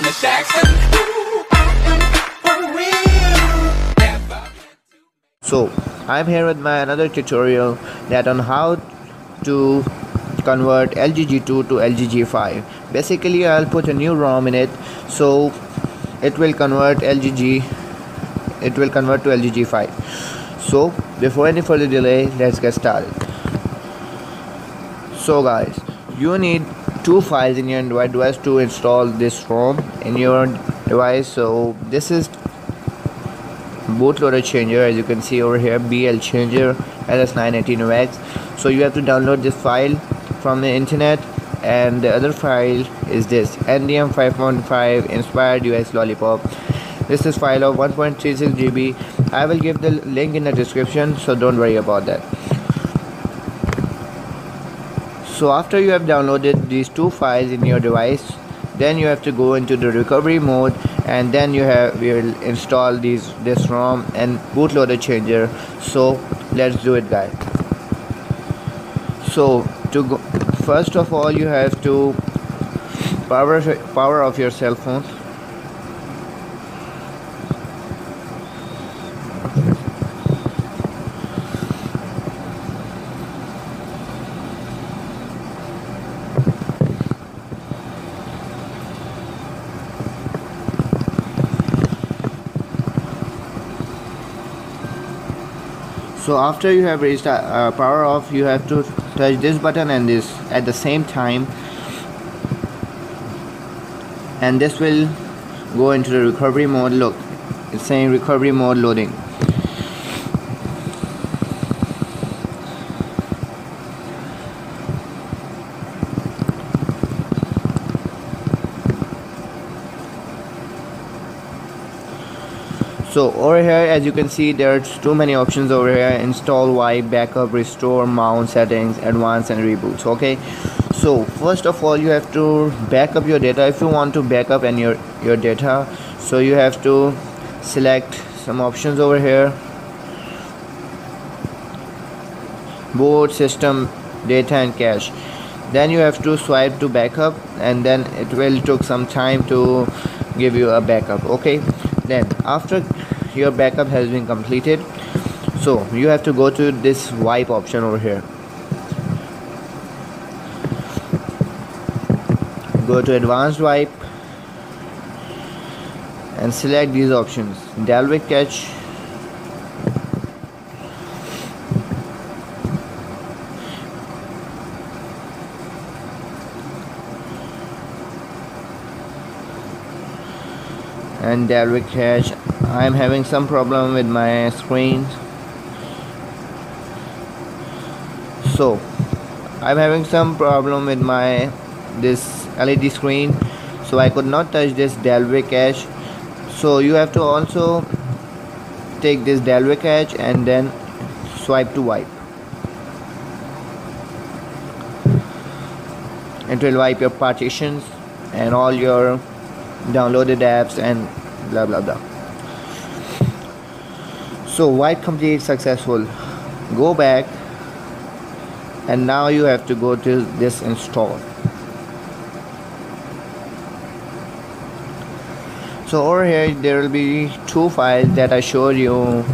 Miss Jackson. So I'm here with my another tutorial that on how to convert LGG2 to LGG5. Basically I'll put a new ROM in it so it will convert LGG it will convert to LGG5. So before any further delay let's get started. So guys you need two files in your Android device to install this ROM in your device. So this is bootloader changer as you can see over here bl changer ls918x so you have to download this file from the internet and the other file is this ndm 5.5 inspired UX lollipop. This is file of 1.36 gb i will give the link in the description so don't worry about that so after you have downloaded these two files in your device then you have to go into the recovery mode and then you have will install these this ROM and bootloader changer. So let's do it guys. So to go first of all you have to power power off your cell phone so after you have reached uh, power off you have to touch this button and this at the same time. And this will go into the recovery mode look it's saying recovery mode loading so over here as you can see there's too many options over here. Install wipe backup restore mount settings advanced and reboots okay? So first of all you have to back up your data. If you want to back up and your your data so you have to select some options over here. Boot system data and cache. Then you have to swipe to backup and then it will took some time to give you a backup. Okay then after your backup has been completed so you have to go to this wipe option over here. Go to advanced wipe and select these options. Dalvik cache and Dalvik cache I'm having some problem with my screen. So I'm having some problem with my this LED screen. So I could not touch this Dalvik cache so you have to also take this Dalvik cache and then swipe to wipe. It will wipe your partitions and all your downloaded apps and blah blah blah. So wipe complete successful? Go back and now you have to go to this install. So over here there will be two files that I showed you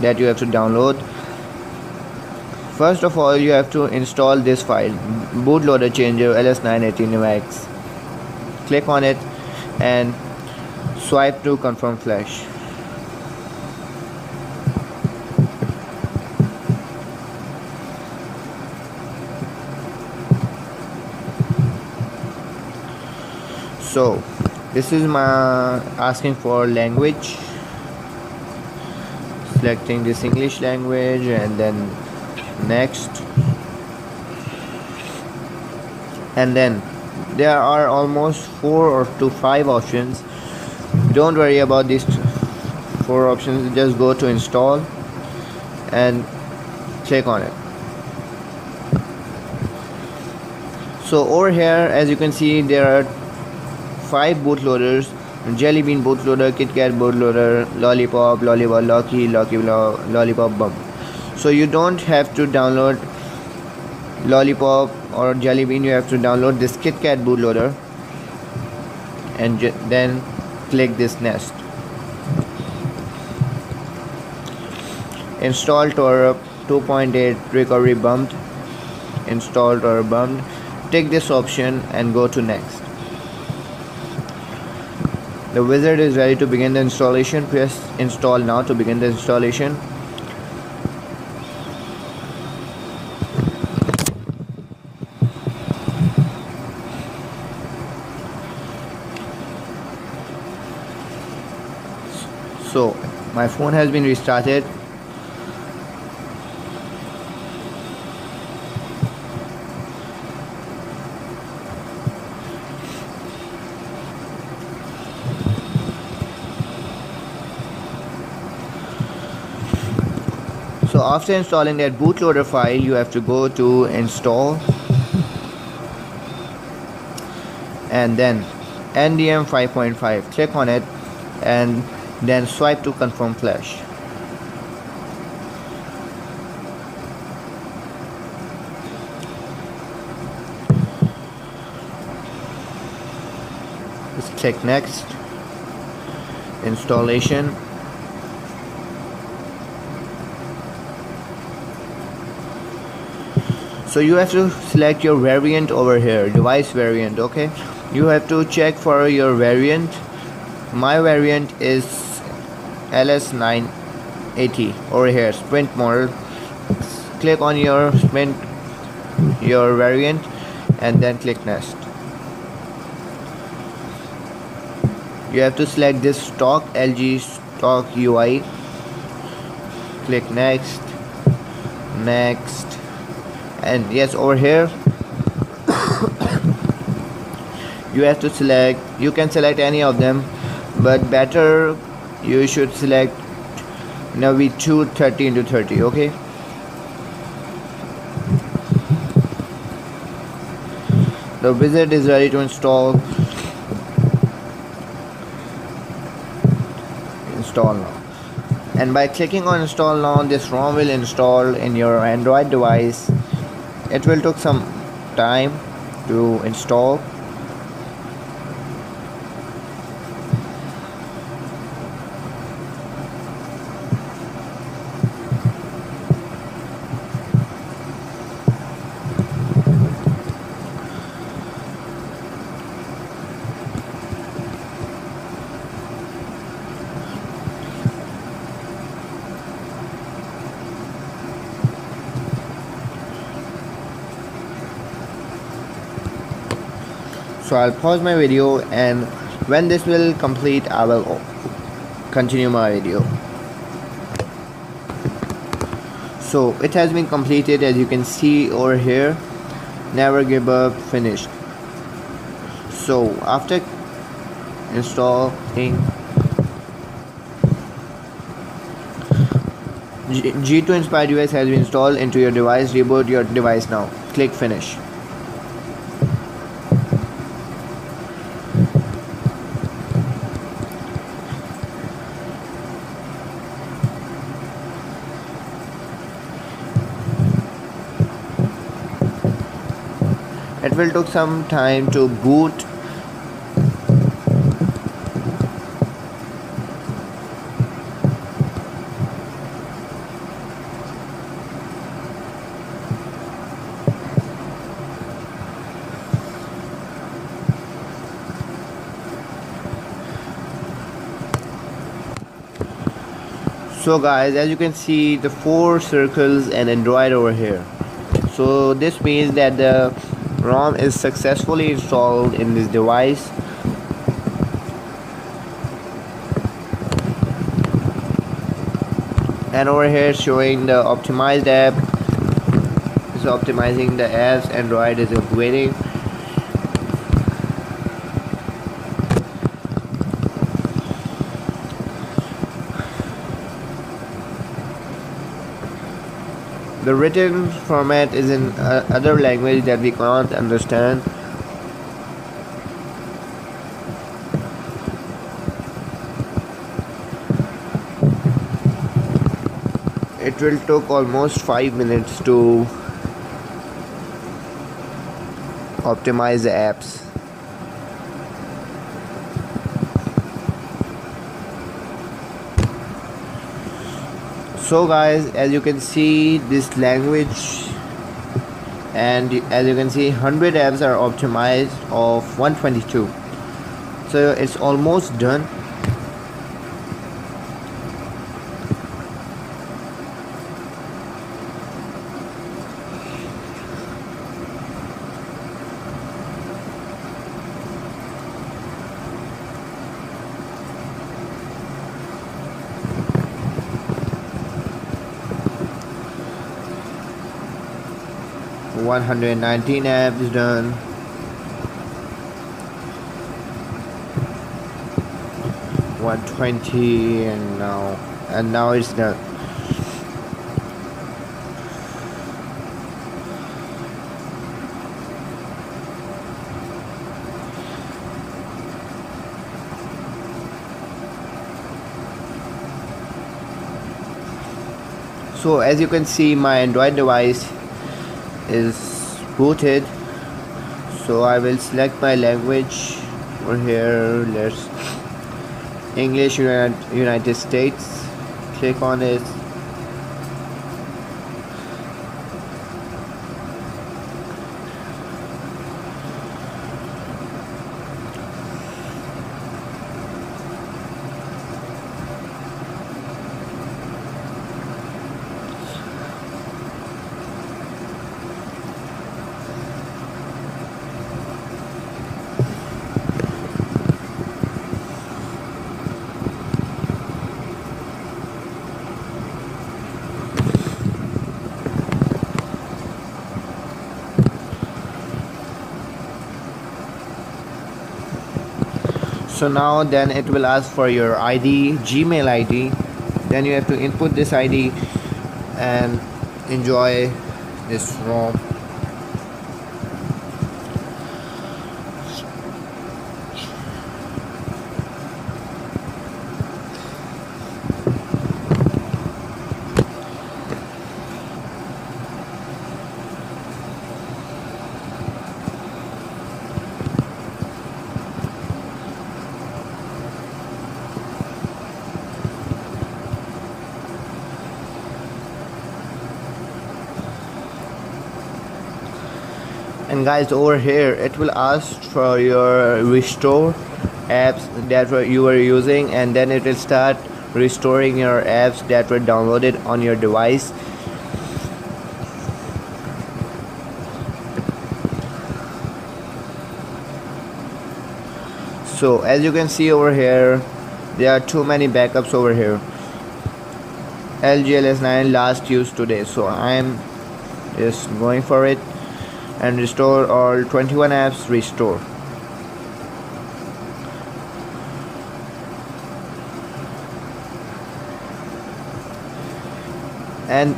that you have to download. First of all you have to install this file bootloader changer ls918x click on it and swipe to confirm flash. So this is my asking for language. Selecting this English language and then next. And then there are almost four or to five options. Don't worry about these four options. Just go to install and check on it. So over here as you can see there are five bootloaders jelly bean bootloader kitkat bootloader lollipop lollipop locky locky lollipop bump so you don't have to download lollipop or jelly bean you have to download this kitkat bootloader and then click this next install TWRP 2.8 recovery bumped. Install TWRP bumped. Take this option and go to next. The wizard is ready to begin the installation. Press install now to begin the installation so my phone has been restarted. So after installing that bootloader file you have to go to install and then ndm 5.5 click on it and then swipe to confirm flash. Just click next. Installation. So you have to select your variant over here device variant okay? You have to check for your variant. My variant is ls980 over here sprint model. Click on your sprint your variant and then click next. You have to select this stock lg stock ui click next next and yes over here. You have to select you can select any of them but better you should select Navi 2 30 into 30 okay? The wizard is ready to install install now. And by clicking on install now this ROM will install in your Android device. It will take some time to install so I'll pause my video and when this will complete I will continue my video. So it has been completed as you can see over here. Never give up finished. So after installing G- G2 Inspire device has been installed into your device. Reboot your device now. Click finish it will take some time to boot. So guys as you can see the four circles and android over here. So this means that the ROM is successfully installed in this device. And over here showing the optimized app. Is optimizing the apps. Android is upgrading the written format is in uh, other language that we can't understand. It will take almost 5 minutes to optimize the apps so guys as you can see this language and as you can see 100 apps are optimized of 122 so it's almost done One hundred nineteen apps done. One twenty and now and now it's done. so as you can see my android device is booted so I will select my language over here. Let's English United States. Click on it so now then it will ask for your id gmail id then you have to input this id and enjoy this rom and guys over here it will ask for your restore apps that were you were using and then it will start restoring your apps that were downloaded on your device. So as you can see over here there are too many backups over here. LGLS9 last used today so I am just going for it and restore all 21 apps restore. And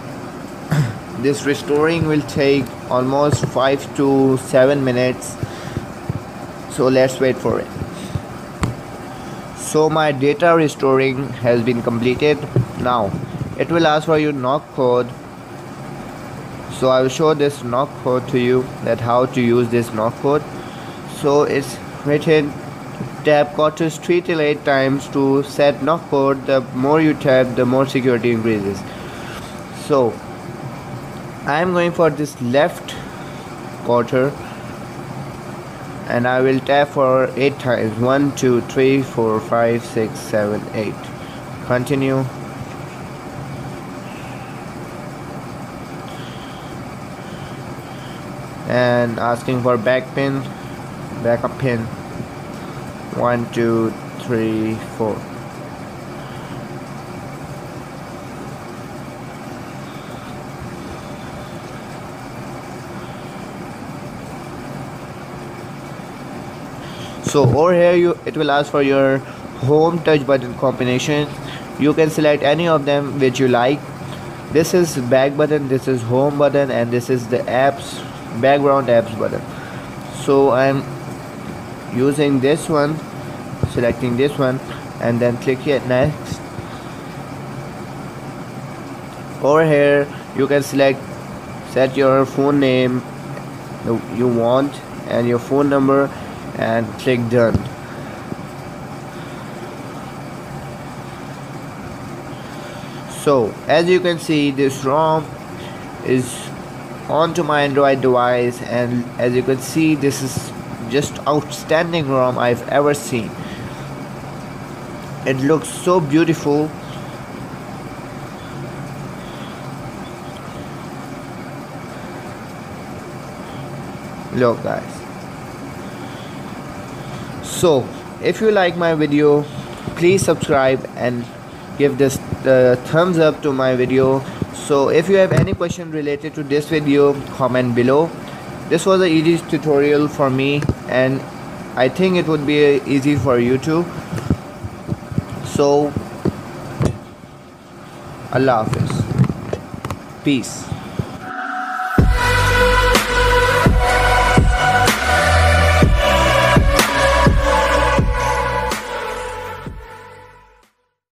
this restoring will take almost 5 to 7 minutes so let's wait for it. So my data restoring has been completed. Now it will ask for your knock code so I will show this knock code to you that how to use this knock code. So it's written tap quarters 3 till 8 times to set knock code. The more you tap the more security increases. So I am going for this left quarter and I will tap for 8 times. 1 2 3 4 5 6 7 8 continue and asking for back pin backup pin. One two three four. So over here you it will ask for your home touch button combination. You can select any of them which you like. This is back button this is home button and this is the apps background apps button. So I'm using this one selecting this one and then click here next. Over here you can select set your phone name you want and your phone number and click done. So as you can see this ROM is onto my Android device and as you can see this is just outstanding ROM I've ever seen. It looks so beautiful. Look guys. So if you like my video please subscribe and give this the thumbs up to my video so if you have any question related to this video comment below. This was a easy tutorial for me and I think it would be easy for you too. So Allah Hafiz. Peace